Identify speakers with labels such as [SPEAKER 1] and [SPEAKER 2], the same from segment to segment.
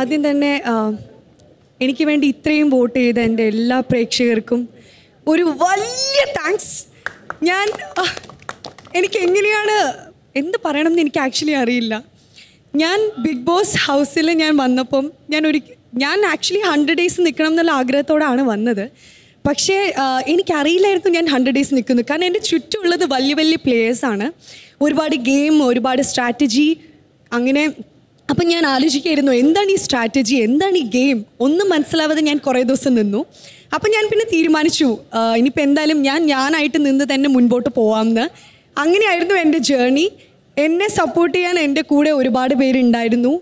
[SPEAKER 1] ആദ്യം തന്നെ എനിക്ക് വേണ്ടി ഇത്രയും വോട്ട് ചെയ്ത എന്റെ എല്ലാ പ്രേക്ഷകർക്കും ഒരു വലിയ താങ്ക്സ് ഞാൻ എനിക്ക് എങ്ങനെയാണ് എന്ത് പറയണം എന്ന് എനിക്ക് ആക്ച്വലി അറിയില്ല. ഞാൻ ബിഗ് ബോസ് ഹൗസിൽ ഞാൻ വന്നപ്പം ഞാൻ ഒരു ഞാൻ ആക്ച്വലി ഹൺഡ്രഡ് ഡേയ്സ് നിൽക്കണം എന്നുള്ള ആഗ്രഹത്തോടാണ് വന്നത്. പക്ഷേ എനിക്കറിയില്ലായിരുന്നു ഞാൻ ഹൺഡ്രഡ് ഡേയ്സ് നിൽക്കുന്നു. കാരണം എന്റെ ചുറ്റുമുള്ളത് വലിയ വലിയ പ്ലേയേഴ്സാണ് ഒരുപാട് ഗെയിം ഒരുപാട് സ്ട്രാറ്റജി അങ്ങനെ അപ്പം ഞാൻ ആലോചിക്കുകയായിരുന്നു എന്താണ് ഈ സ്ട്രാറ്റജി എന്താണ് ഈ ഗെയിം ഒന്നും മനസ്സിലാവാതെ ഞാൻ കുറേ ദിവസം നിന്നു. അപ്പം ഞാൻ പിന്നെ തീരുമാനിച്ചു ഇനിയിപ്പോൾ എന്തായാലും ഞാൻ ഞാനായിട്ട് നിന്ന് തന്നെ മുൻപോട്ട് പോവാമെന്ന് അങ്ങനെയായിരുന്നു എന്റെ ജേർണി എന്നെ സപ്പോർട്ട് ചെയ്യാൻ എന്റെ കൂടെ ഒരുപാട് പേരുണ്ടായിരുന്നു.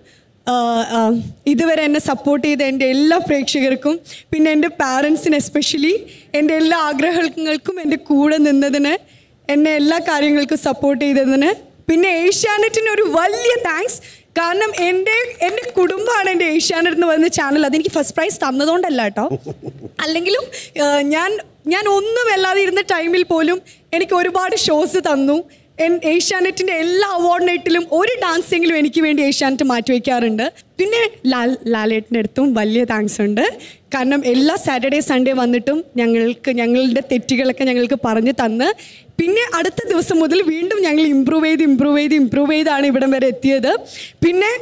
[SPEAKER 1] ഇതുവരെ എന്നെ സപ്പോർട്ട് ചെയ്ത എന്റെ എല്ലാ പ്രേക്ഷകർക്കും പിന്നെ എന്റെ പാരൻസിന് എസ്പെഷ്യലി എന്റെ എല്ലാ ആഗ്രഹങ്ങൾക്കും എന്റെ കൂടെ നിന്നതിന് എന്നെ എല്ലാ കാര്യങ്ങൾക്കും സപ്പോർട്ട് ചെയ്തതിന്. പിന്നെ ഏഷ്യാനെറ്റിന് ഒരു വലിയ താങ്ക്സ് കാരണം എന്റെ എന്റെ കുടുംബമാണ് എന്റെ ഏഷ്യാനെറ്റ് എന്ന് പറയുന്ന ചാനൽ അതെനിക്ക് ഫസ്റ്റ് പ്രൈസ് തന്നതുകൊണ്ടല്ല കേട്ടോ. അല്ലെങ്കിലും ഞാൻ ഞാൻ ഒന്നും അല്ലാതെ ഇരുന്ന ടൈമിൽ പോലും എനിക്ക് ഒരുപാട് ഷോസ് തന്നു. ഏഷ്യാനെറ്റിന്റെ എല്ലാ അവാർഡ് നൈറ്റിലും ഒരു ഡാൻസെങ്കിലും എനിക്ക് വേണ്ടി ഏഷ്യാനെറ്റ് മാറ്റിവെക്കാറുണ്ട് പിന്നെ ലാൽ ലാലേട്ടിന്റെ അടുത്തും വലിയ താങ്ക്സ് ഉണ്ട്. കാരണം എല്ലാ സാറ്റർഡേ സൺഡേ വന്നിട്ടും ഞങ്ങൾക്ക് ഞങ്ങളുടെ തെറ്റുകളൊക്കെ ഞങ്ങൾക്ക് പറഞ്ഞു തന്ന്. പിന്നെ അടുത്ത ദിവസം മുതൽ വീണ്ടും ഞങ്ങൾ ഇമ്പ്രൂവ് ചെയ്ത് ഇമ്പ്രൂവ് ചെയ്ത് ഇമ്പ്രൂവ് ചെയ്താണ് ഇവിടം വരെ എത്തിയത്. പിന്നെ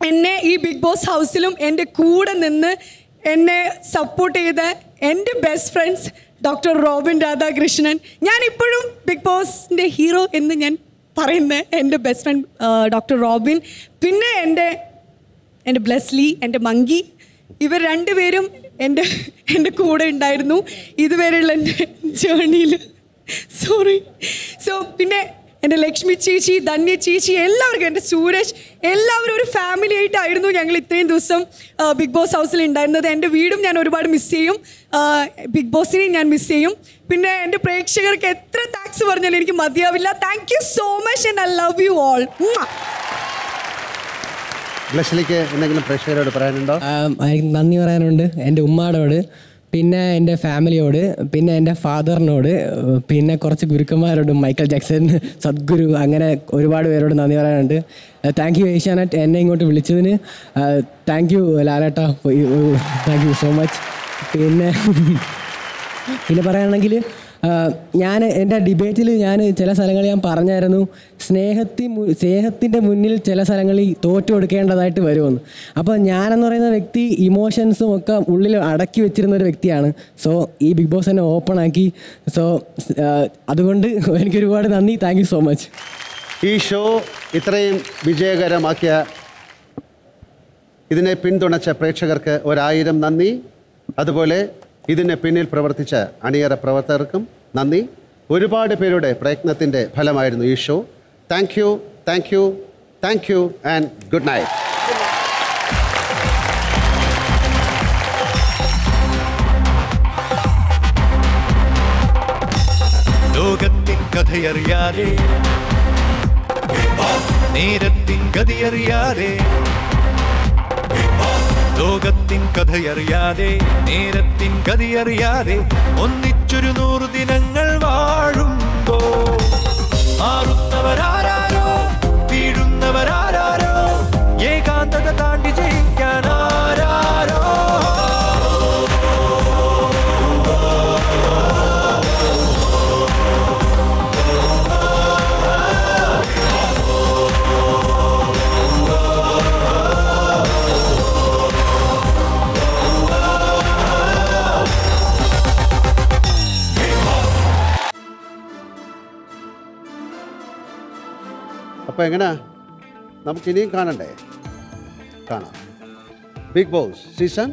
[SPEAKER 1] എന്നെ ഈ ബിഗ് ബോസ് ഹൗസിലും എന്റെ കൂടെ നിന്ന് എന്നെ സപ്പോർട്ട് ചെയ്ത എന്റെ best friends doctor Robin Radhakrishnan ഞാൻ ഇപ്പോഴും ബിഗ് ബോസിന്റെ ഹീറോ എന്ന് ഞാൻ പറയുന്ന എന്റെ ബെസ്റ്റ് ഫ്രണ്ട് ഡോക്ടർ റോബിൻ പിന്നെ എന്റെ എന്റെ ബ്ലെസ്ലി എന്റെ മങ്കി ഇവർ രണ്ടുപേരും എന്റെ എന്റെ കൂടെ ഉണ്ടായിരുന്നു. ഇതുവരെയുള്ള എന്റെ ജേർണിയിൽ സോറി സോ പിന്നെ എന്റെ ലക്ഷ്മി ചേച്ചി ധന്യ ചേച്ചി എല്ലാവർക്കും എന്റെ സൂരജ് എല്ലാവരും ഒരു ഫാമിലി ആയിട്ടായിരുന്നു ഞങ്ങൾ ഇത്രയും ദിവസം ബിഗ് ബോസ് ഹൗസിൽ ഉണ്ടായിരുന്നത്. എന്റെ വീടും ഞാൻ ഒരുപാട് മിസ് ചെയ്യും. ബിഗ് ബോസിനെയും ഞാൻ മിസ് ചെയ്യും. പിന്നെ എന്റെ പ്രേക്ഷകർക്ക് എത്ര താങ്ക്സ് പറഞ്ഞാലും എനിക്ക് മതിയാവില്ല. Thank you so much and I love you all
[SPEAKER 2] എന്തെങ്കിലും പ്രേക്ഷകരോട് പറയാനുണ്ടോ?
[SPEAKER 3] നന്ദി പറയാനുണ്ട്. എന്റെ ഉമ്മാടോട്. പിന്നെ എന്റെ ഫാമിലിയോട് പിന്നെ എന്റെ ഫാദറിനോട് പിന്നെ കുറച്ച് ഗുരുക്കന്മാരോടും മൈക്കൽ ജാക്സൺ സദ്ഗുരു അങ്ങനെ ഒരുപാട് പേരോട് നന്ദി പറയാനുണ്ട്. താങ്ക് യു ഏഷ്യാനെറ്റ് എന്നെ ഇങ്ങോട്ട് വിളിച്ചതിന്. താങ്ക് യു ലാലേട്ട താങ്ക് യു സോ മച്ച് പിന്നെ പിന്നെ പറയുകയാണെങ്കിൽ ഞാൻ എന്റെ ഡിബേറ്റിൽ ഞാൻ ചില സ്ഥലങ്ങളിൽ ഞാൻ പറഞ്ഞായിരുന്നു സ്നേഹത്തി സ്നേഹത്തിന്റെ മുന്നിൽ ചില സ്ഥലങ്ങളിൽ തോറ്റു കൊടുക്കേണ്ടതായിട്ട് വരുമെന്ന്. അപ്പോൾ ഞാനെന്ന് പറയുന്ന വ്യക്തി ഇമോഷൻസും ഒക്കെ ഉള്ളിൽ അടക്കി വെച്ചിരുന്ന ഒരു വ്യക്തിയാണ്. സോ ഈ ബിഗ് ബോസ് എന്നെ ഓപ്പൺ ആക്കി. സോ അതുകൊണ്ട് എനിക്ക് ഒരുപാട് നന്ദി. താങ്ക് സോ മച്ച്
[SPEAKER 2] ഈ ഷോ ഇത്രയും വിജയകരമാക്കിയ ഇതിനെ പിന്തുണച്ച പ്രേക്ഷകർക്ക് ഒരായിരം നന്ദി. അതുപോലെ ഇതിന് പിന്നിൽ പ്രവർത്തിച്ച അണിയറ പ്രവർത്തകർക്കും നന്ദി. ഒരുപാട് പേരുടെ പ്രയത്നത്തിന്റെ ഫലമായിരുന്നു ഈ show. Thank you thank you thank you and good night
[SPEAKER 4] കഥയറിയാതെ നേരത്തിൻ ഗതിയറിയാതെ ലോകത്തിൻ കഥയറിയാതെ നേരത്തിൻ കഥയറിയാതെ ഒന്നിച്ചൊരു നൂറു ദിനങ്ങൾ വാഴുമ്പോ മാറുന്നവരാരോ
[SPEAKER 2] അപ്പോൾ എങ്ങനെയാ നമുക്കിനിയും കാണണ്ടേ? കാണാം. Big boss season